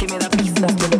que me da pistas